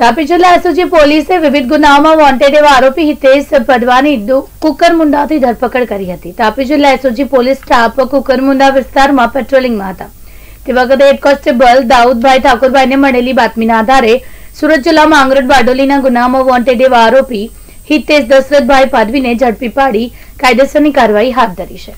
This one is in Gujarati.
તાપી જિલ્લા એસઓજી પોલીસે વિવિધ ગુનાઓમાં વોન્ટેડ એવા આરોપી હિતેશ પડવાની દુ- કુકરમુંડાથી ધરપકડ કરી હતી. તાપી જિલ્લા એસઓજી પોલીસ સ્ટાફ કુકરમુંડા વિસ્તારમાં પેટ્રોલિંગમાં હતા. તે વખતે હેડ કોન્સ્ટેબલ દાઉદભાઈ ઠાકોરભાઈને મળેલી બાતમીના આધારે સુરત જિલ્લામાં આંગરડ બારડોલીના ગુનામાં વોન્ટેડ એવા આરોપી હિતેશ દશરથભાઈ પાદવીને ઝડપી પાડી કાયદેસરની કાર્યવાહી હાથ ધરી છે.